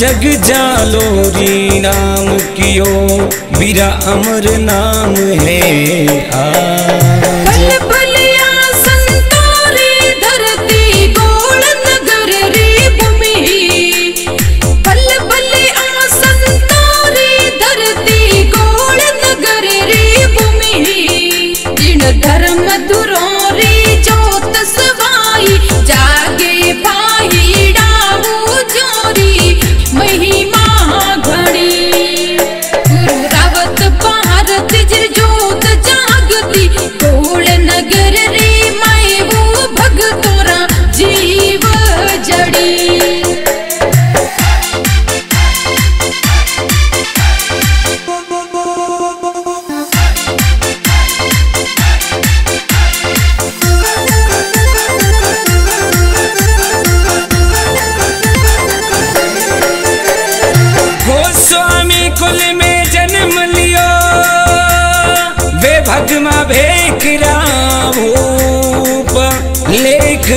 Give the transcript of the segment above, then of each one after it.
जग जालोरी नाम कियो बीरा अमर नाम है आ।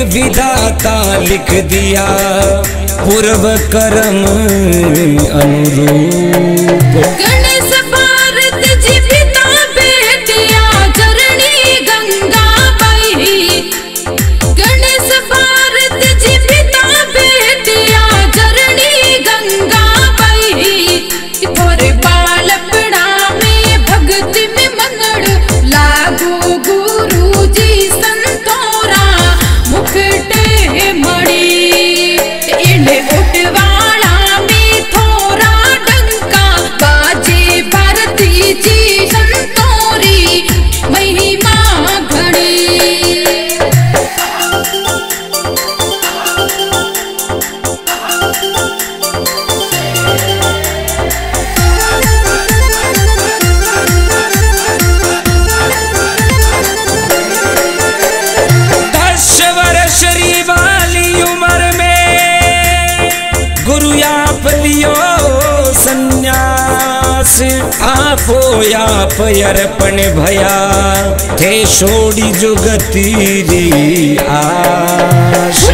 विधाता लिख दिया। पूर्व कर्म अनुरूप। गुरु आप लियो संन्यास। आपो आप अर्पण भया। थे छोड़ी जुगती री आश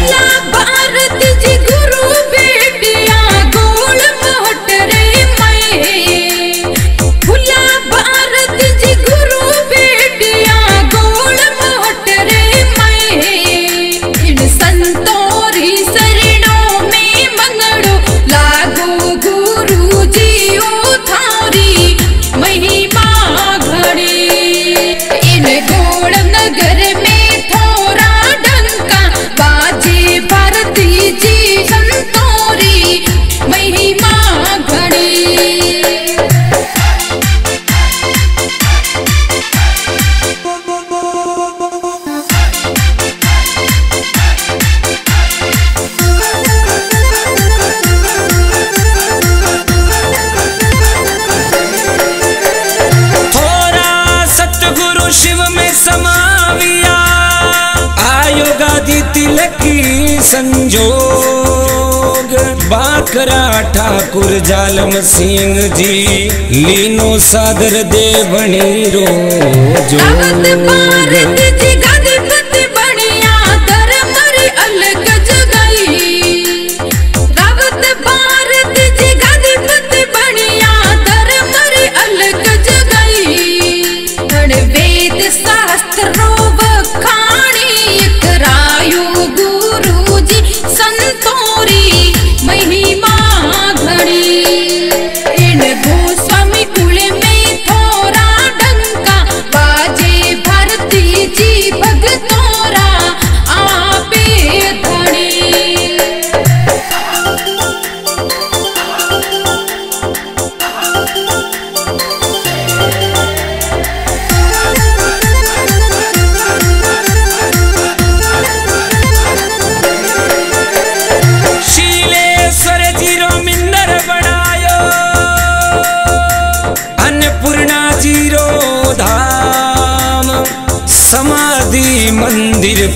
संजोग। बाकरा ठाकुर जालम सिंह जी। लीनो सादर देवणी रो जो।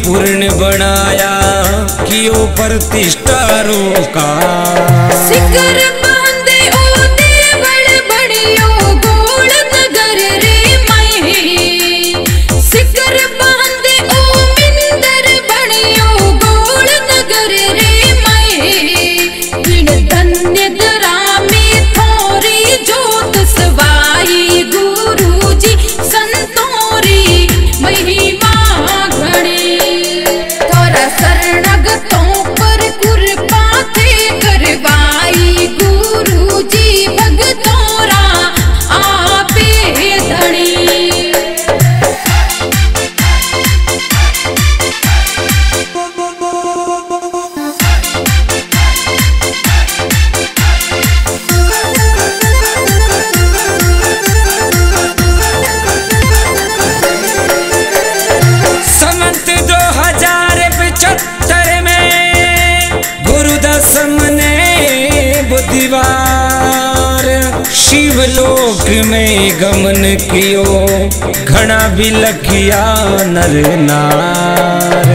पूर्ण बनाया कियो प्रतिष्ठा रोका। शिखर बांधे ओ शिवलोक में गमन कियो घना भी लखिया नर नार।